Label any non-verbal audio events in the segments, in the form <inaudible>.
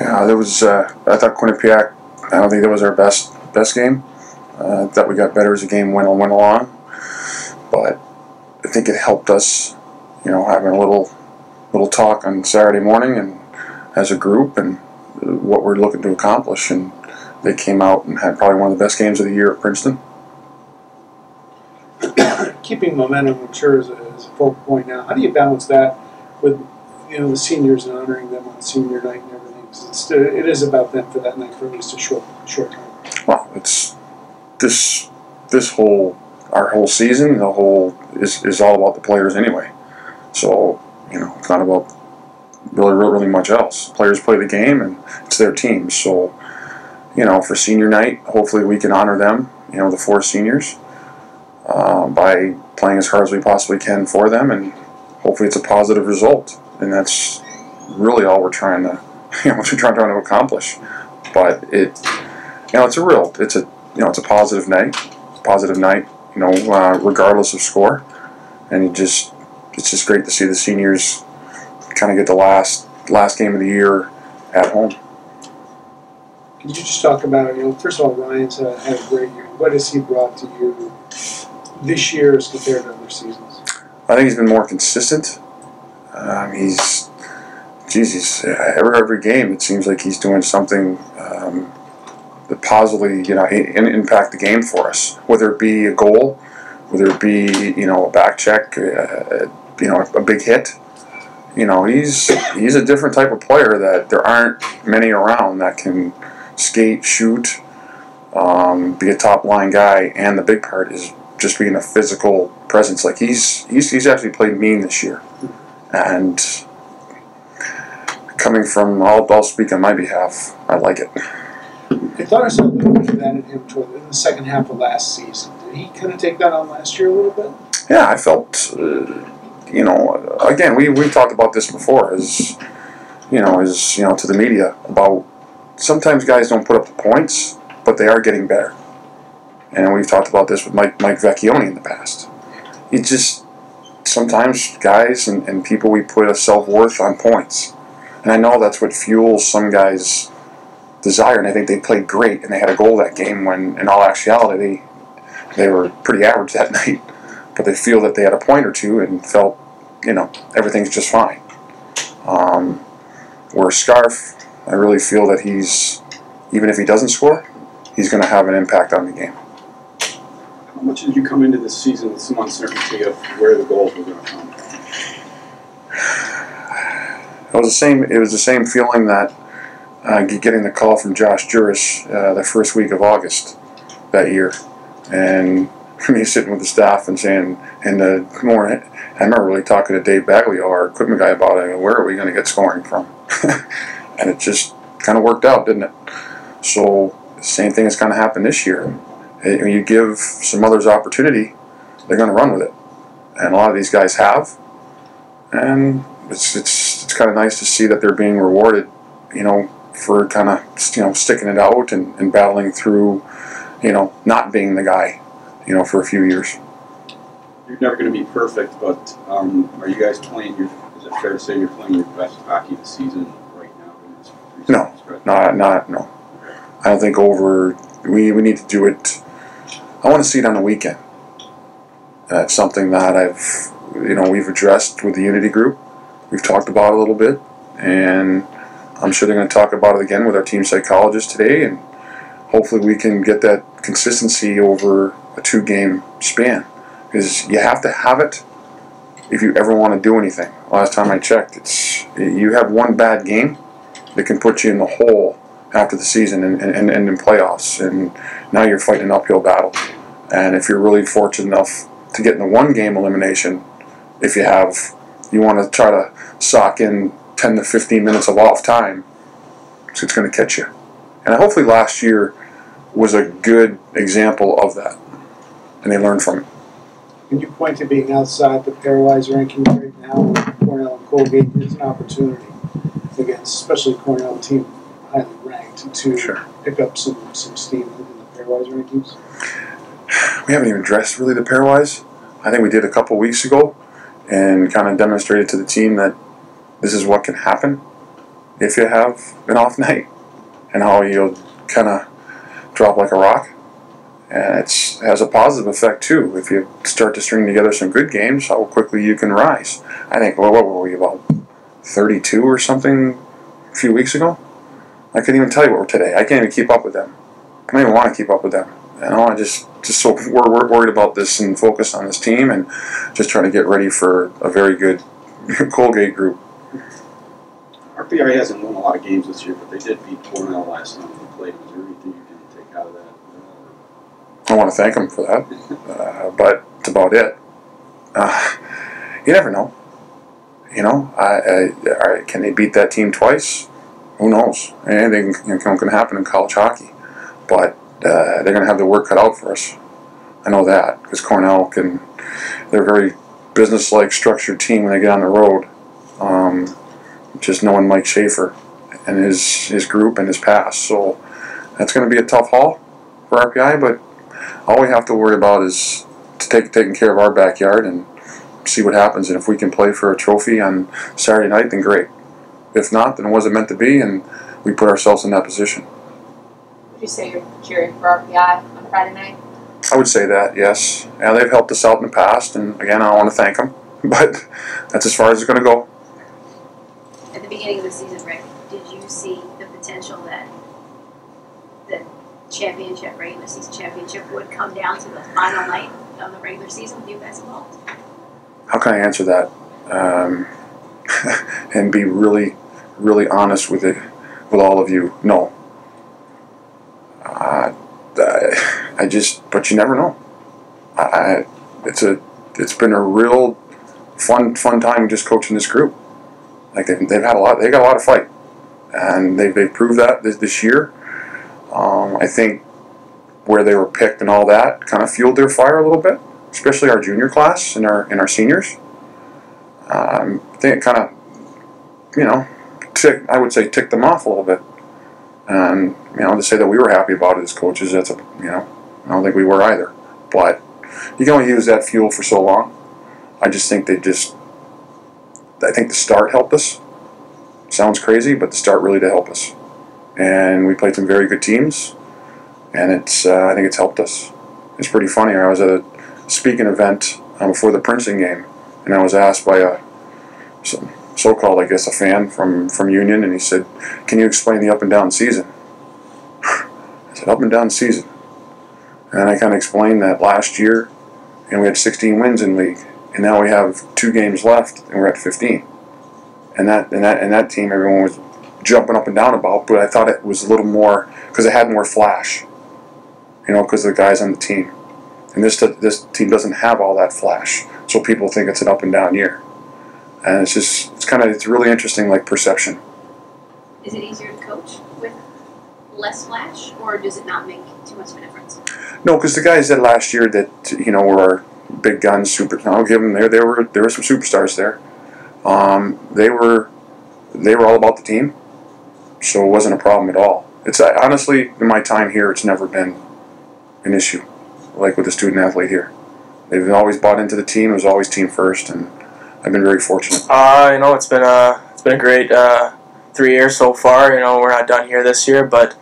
Yeah, there was. Uh, I thought Quinnipiac. I don't think that was our best best game. Uh, that we got better as the game went went along, but I think it helped us. You know, having a little little talk on Saturday morning and as a group and what we're looking to accomplish. And they came out and had probably one of the best games of the year at Princeton. <coughs> Keeping momentum, I'm sure, is a, is a focal point now. How do you balance that with you know the seniors and honoring them on senior night It's it is about them for that night for at least a short short time. Well, it's this this whole our whole season, the whole is, is all about the players anyway. So you know, it's not about really really much else. Players play the game, and it's their team. So you know, for senior night, hopefully we can honor them. You know, the four seniors uh, by playing as hard as we possibly can for them, and hopefully it's a positive result. And that's really all we're trying to, you <laughs> know, what we're trying, trying to accomplish. But it, you know, it's a real, it's a, you know, it's a positive night, positive night. You know, uh, regardless of score, and it just, it's just great to see the seniors kind of get the last last game of the year at home. Could you just talk about, you know, first of all, Ryan's uh, had a great year. What has he brought to you this year as compared to other seasons? I think he's been more consistent. Um, he's, Jesus, every every game it seems like he's doing something um, that positively, you know, in, impact the game for us. Whether it be a goal, whether it be you know a back check, uh, you know, a big hit. You know, he's he's a different type of player that there aren't many around that can skate, shoot, um, be a top line guy, and the big part is just being a physical presence. Like he's he's he's actually played mean this year, and coming from I'll, I'll speak on my behalf. I like it. I thought I saw a little bit of that in him toward in the second half of last season. Did he kind of take that on last year a little bit? Yeah, I felt. Uh, you know, again, we we've talked about this before. As you know, as you know, to the media about sometimes guys don't put up the points, but they are getting better. And we've talked about this with Mike Mike Vecchione in the past. It just sometimes guys and, and people we put a self worth on points. And I know that's what fuels some guys' desire, and I think they played great and they had a goal that game when in all actuality they were pretty average that <laughs> night. But they feel that they had a point or two and felt, you know, everything's just fine. Um, where Scarf, I really feel that he's, even if he doesn't score, he's going to have an impact on the game. How much did you come into this season with some uncertainty of where the goals were going to come? It was the same. It was the same feeling that uh, getting the call from Josh Jooris uh, the first week of August that year, and <laughs> me sitting with the staff and saying, in the morning, I remember really talking to Dave Baglio, our equipment guy, about it. Where are we going to get scoring from? <laughs> and it just kind of worked out, didn't it? So same thing has kind of happened this year. When you give some others opportunity, they're going to run with it, and a lot of these guys have, and it's it's it's kind of nice to see that they're being rewarded, you know, for kind of you know sticking it out and, and battling through, you know, not being the guy, you know, for a few years. You're never going to be perfect, but um, are you guys playing your? Is it fair to say you're playing your best hockey this season right now? No. Not not no. I don't think over. We we need to do it. I want to see it on the weekend. That's something that I've you know we've addressed with the Unity group. We've talked about a little bit, and I'm sure they're going to talk about it again with our team psychologist today, and hopefully we can get that consistency over a two game span. Because you have to have it if you ever want to do anything. Last time I checked, it's you have one bad game that can put you in the hole after the season and, and, and in playoffs, and now you're fighting an uphill battle. And if you're really fortunate enough to get in the one game elimination, if you have, you want to try to sock in 10 to 15 minutes of off time, so it's going to catch you. And hopefully last year was a good example of that, and they learned from it. Can you point to being outside the pairwise ranking right now? Cornell and Colgate is an opportunity against, especially Cornell, team highly ranked, to Sure. pick up some, some steam in the pairwise rankings. we haven't even addressed really the pairwise. I think we did a couple weeks ago and kind of demonstrated to the team that this is what can happen. if you have an off <laughs> night, and how you'll kind of drop like a rock. And it has a positive effect too. If you start to string together some good games, how quickly you can rise. I think well, what were we about 32 or something a few weeks ago? I couldn't even tell you what we're today. I can't even keep up with them. I don't even want to keep up with them. You know, I just just so we're, we're worried about this and focused on this team and just trying to get ready for a very good <laughs> Colgate group. RPI hasn't won a lot of games this year, but they did beat Cornell last time they played. Is there anything you can take out of that? I want to thank them for that, uh, but it's about it. Uh, you never know. You know, I, I, I, can they beat that team twice? Who knows? Anything can, can happen in college hockey, but uh, they're going to have the work cut out for us. I know that because Cornell can. They're a very business-like, structured team when they get on the road. Um, just knowing Mike Schafer and his his group and his past, so that's going to be a tough haul for RPI. But all we have to worry about is to take taking care of our backyard and see what happens. And if we can play for a trophy on Saturday night, then great. If not, then it wasn't meant to be, and we put ourselves in that position. Would you say you're cheering for RPI on Friday night? I would say that, yes. And they've helped us out in the past, and again, I want to thank them. <laughs> But that's as far as it's going to go. At the beginning of the season, Rick, did you see the potential that the championship, regular season championship, would come down to the final night of the regular season with you guys involved? How can I answer that? Um, <laughs> and be really, really honest with it, with all of you. No. Uh, I, just, but you never know. I, it's a, it's been a real fun, fun time just coaching this group. Like they've, they've had a lot, they got a lot of fight, and they've, they've proved that this, this year. Um, I think where they were picked and all that kind of fueled their fire a little bit, especially our junior class and our and our seniors. Um, I think it kind of, you know, tick, I would say ticked them off a little bit. And you know, to say that we were happy about it as coaches, that's a you know, I don't think we were either. But you can only use that fuel for so long. I just think they just, I think the start helped us. Sounds crazy, but the start really did help us. And we played some very good teams, and it's uh, I think it's helped us. It's pretty funny. I was at a speaking event um, before the Princeton game, and I was asked by a so-called, I guess, a fan from from Union, and he said, "Can you explain the up and down season?" <laughs> I said, "Up and down season," and I kind of explained that last year, and we had 16 wins in league, and now we have two games left, and we're at 15. And that and that and that team, everyone was jumping up and down about, but I thought it was a little more because it had more flash, you know, because the guys on the team. And this this team doesn't have all that flash, so people think it's an up and down year. And it's just it's kind of it's really interesting, like perception. Is it easier to coach with less flash, or does it not make too much of a difference? No, because the guys that last year that you know were big guns, super. I'll give them there. There were there were some superstars there. Um, they were they were all about the team, so it wasn't a problem at all. It's uh, honestly in my time here, it's never been an issue like with the student athlete here. They've always bought into the team. It was always team first, and I've been very fortunate. Uh, you know, it's been a it's been a great uh, three years so far. You know, we're not done here this year, but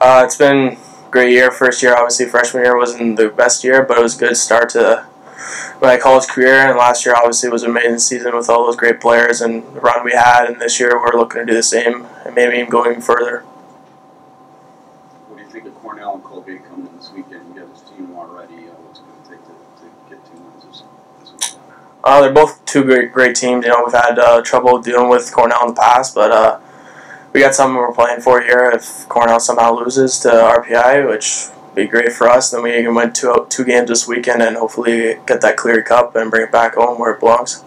uh, it's been great year. First year, obviously, freshman year wasn't the best year, but it was a good start to my college career. And last year, obviously, was an amazing season with all those great players and the run we had. And this year, we're looking to do the same and maybe even going further. What do you think of Cornell and Colgate coming this weekend? You this team already. Uh, what's it going to take to, get two wins this, this weekend? Uh, they're both two great great teams. You know, we've had uh, trouble dealing with Cornell in the past, but uh, we got something we're playing for here. If Cornell somehow loses to RPI, which would be great for us, then we can win two two games this weekend and hopefully get that Cleary Cup and bring it back home where it belongs.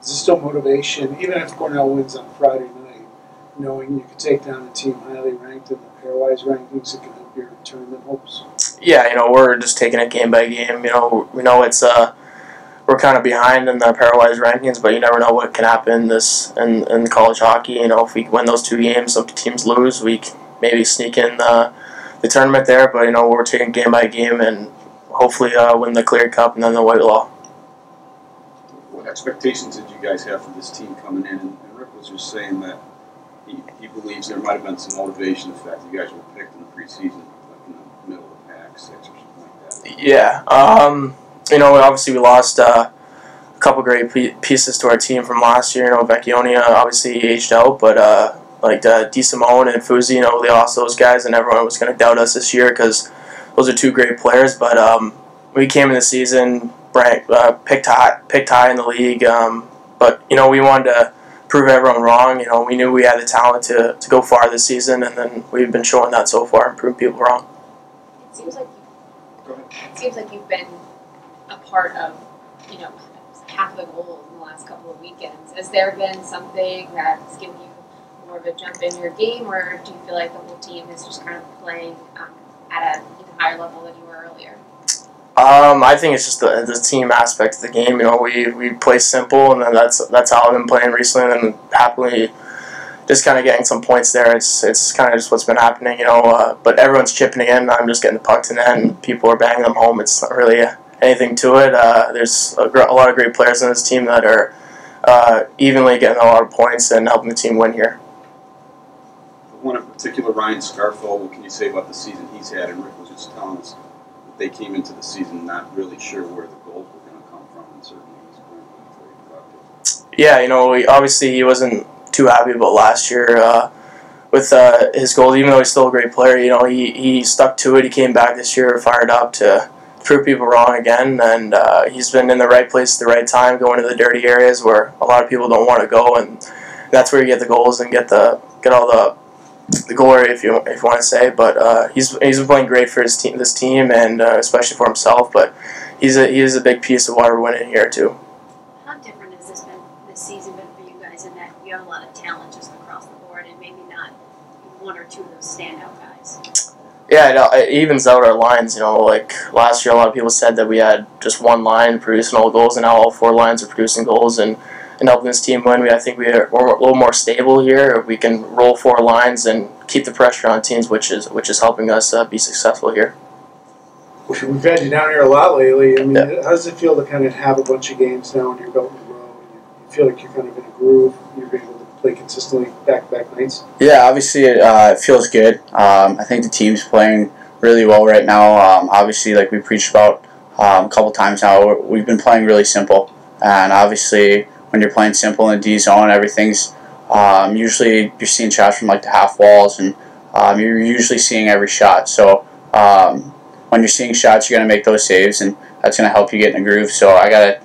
Is there still motivation, even if Cornell wins on Friday night, knowing you could take down a team highly ranked in the pairwise rankings that can help your tournament hopes? Yeah, you know, we're just taking it game by game. You know, we know it's uh, we're kind of behind in the pairwise rankings, but you never know what can happen this in, in college hockey. You know, if we win those two games, some teams lose, we maybe sneak in the, the tournament there. But you know, we're taking game by game and hopefully uh, win the Cleary Cup and then the Whitelaw. What expectations did you guys have for this team coming in? And, Rick was just saying that he, he believes there might have been some motivation effect. You guys were picked in the preseason, like in the middle of the pack, six or something like that. Yeah. Um, you know, obviously we lost uh, a couple great pieces to our team from last year. You know, Vecchionia obviously aged out, but uh, like uh, D. Simone and Fuzi, you know, they lost those guys, and everyone was going to doubt us this year because those are two great players. But um, we came in the season ranked, uh, picked high, picked high in the league. Um, but you know, we wanted to prove everyone wrong. You know, we knew we had the talent to, to go far this season, and then we've been showing that so far and proving people wrong. It seems like Go ahead. it seems like you've been a part of, you know, half the goals in the last couple of weekends. Has there been something that's given you more of a jump in your game, or do you feel like the whole team is just kind of playing um, at an even higher level than you were earlier? Um, I think it's just the, the team aspect of the game. You know, we, we play simple, and that's that's how I've been playing recently, and happily just kind of getting some points there. It's it's kind of just what's been happening, you know. Uh, but everyone's chipping in. I'm just getting the puck to net, and people are banging them home. It's not really anything to it. Uh, there's a, gr- a lot of great players on this team that are uh, evenly getting a lot of points and helping the team win here. One in particular, Ryan Scarfo, what can you say about the season he's had? And Rick was just telling us that they came into the season not really sure where the goals were going to come from, and certainly he's been very productive. Yeah, you know, we, obviously he wasn't too happy about last year uh, with uh, his goals, even though he's still a great player. You know, he, he stuck to it. He came back this year fired up to prove people wrong again, and uh, he's been in the right place at the right time, going to the dirty areas where a lot of people don't want to go, and that's where you get the goals and get the get all the the glory, if you if you want to say. But uh, he's he's been playing great for his team, this team, and uh, especially for himself. But he's a he is a big piece of why we're winning here too. How different has this been this season been for you guys in that you have a lot of talent just across the board and maybe not one or two of those standout guys? Yeah, it, it evens out our lines. You know, like last year, a lot of people said that we had just one line producing all goals, and now all four lines are producing goals and, and helping this team win. We, I think we are, we're a little more stable here. We can roll four lines and keep the pressure on teams, which is which is helping us uh, be successful here. We've had you down here a lot lately. I mean, Yeah. how does it feel to kind of have a bunch of games now under your belt in a row? And you feel like you're kind of in a groove. You're to play consistently back-to-back nights. Yeah, obviously it, uh, it feels good. Um, I think the team's playing really well right now. Um, obviously, like we preached about um, a couple times now, we've been playing really simple. And obviously, when you're playing simple in the D zone, everything's um, usually you're seeing shots from like the half walls, and um, you're usually seeing every shot. So um, when you're seeing shots, you're gonna make those saves, and that's gonna help you get in a groove. So I gotta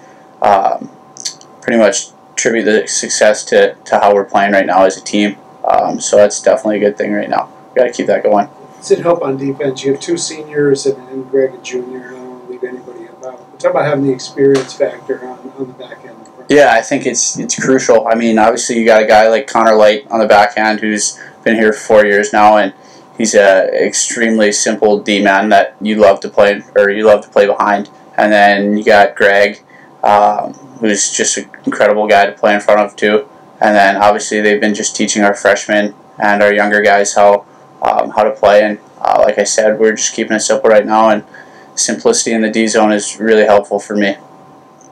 pretty much attribute the success to, to how we're playing right now as a team. Um, so that's definitely a good thing right now. We got to keep that going. Does it help on defense? You have two seniors and, and Greg a junior. I don't want to leave anybody out. But talk about having the experience factor on, on the back end. Yeah, I think it's it's crucial. I mean, obviously you got a guy like Connor Light on the backhand who's been here for four years now, and he's a extremely simple D man that you love to play or you love to play behind. And then you got Greg, um, who's just an incredible guy to play in front of too. And then obviously they've been just teaching our freshmen and our younger guys how um, how to play. And uh, like I said, we're just keeping it simple right now, and simplicity in the D zone is really helpful for me.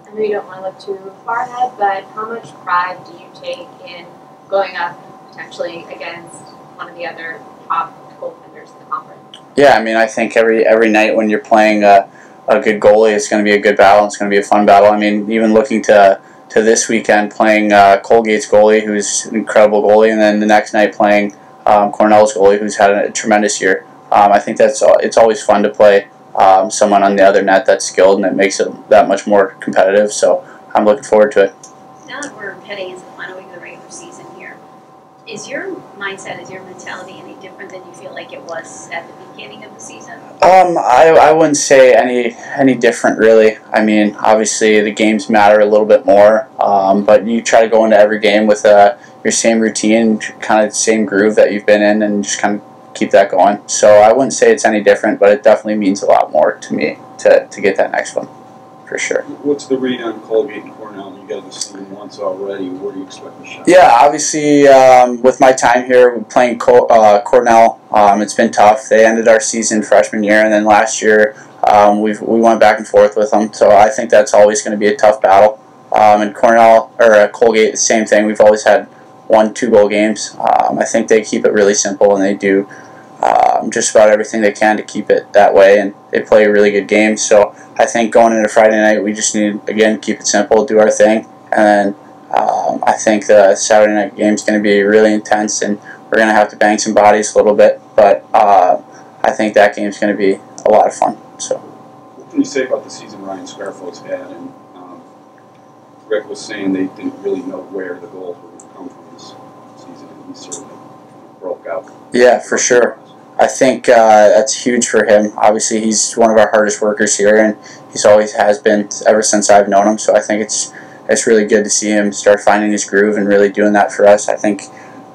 I know you don't want to look too far ahead, but how much pride do you take in going up potentially against one of the other top goaltenders in the conference? Yeah, I mean, I think every every night when you're playing a, a good goalie, it's going to be a good battle. It's going to be a fun battle. I mean, even looking to to this weekend playing uh, Colgate's goalie, who's an incredible goalie, and then the next night playing um, Cornell's goalie, who's had a, tremendous year. Um, I think that's it's always fun to play um, someone on the other net that's skilled, and it makes it that much more competitive. So I'm looking forward to it. Now that we're heading into the final week of the regular season here, is your mindset, is your mentality any different than you feel like it was at the beginning of the season? Um, I, I wouldn't say any any different really. I mean, obviously the games matter a little bit more, um, but you try to go into every game with uh, your same routine, kind of the same groove that you've been in, and just kind of keep that going. So I wouldn't say it's any different, but it definitely means a lot more to me to, to get that next one, for sure. What's the read on Colgate and Cornell? You guys have seen them once already. Where do you expect the shot? Yeah, obviously, um, with my time here playing Co- uh, Cornell, um, it's been tough. They ended our season freshman year, and then last year um, we we went back and forth with them. So I think that's always going to be a tough battle. Um, and Cornell or uh, Colgate, the same thing. We've always had one, two goal games. Um, I think they keep it really simple and they do um, just about everything they can to keep it that way, and they play a really good game. So I think going into Friday night, we just need again keep it simple, do our thing, and then um, I think the Saturday night game is going to be really intense, and we're going to have to bang some bodies a little bit. But uh, I think that game is going to be a lot of fun. So. What can you say about the season Ryan Scarfo's had? And um, Rick was saying they didn't really know where the goals were going to come from this season, and he certainly broke out. Yeah, for sure. I think uh, that's huge for him. Obviously, he's one of our hardest workers here, and he's always has been ever since I've known him. So I think it's it's really good to see him start finding his groove and really doing that for us. I think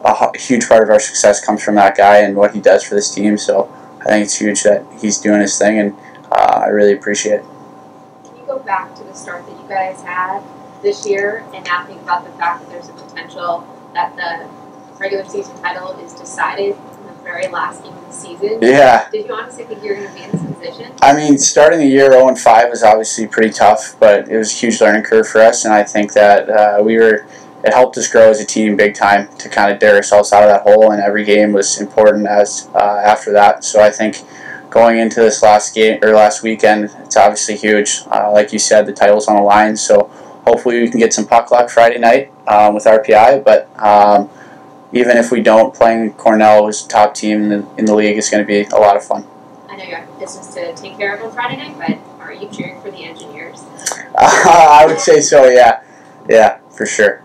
a huge part of our success comes from that guy and what he does for this team. So I think it's huge that he's doing his thing, and uh, I really appreciate it. Can you go back to the start that you guys had this year and now think about the fact that there's a potential that the regular season title is decided very last game of the season? Yeah. Did you honestly think you were going to be in this position? I mean, starting the year 0 5 was obviously pretty tough, but it was a huge learning curve for us, and I think that uh, we were. It helped us grow as a team big time to kind of dare ourselves out of that hole, and every game was important as uh, after that. So I think going into this last game or last weekend, it's obviously huge. Uh, like you said, the title's on the line, so hopefully we can get some puck luck Friday night um, with RPI. But um, even if we don't, playing Cornell, who's top team in the, in the league, is going to be a lot of fun. I know you have business to take care of on Friday night, but are you cheering for the engineers? <laughs> I would say so. Yeah, yeah, for sure.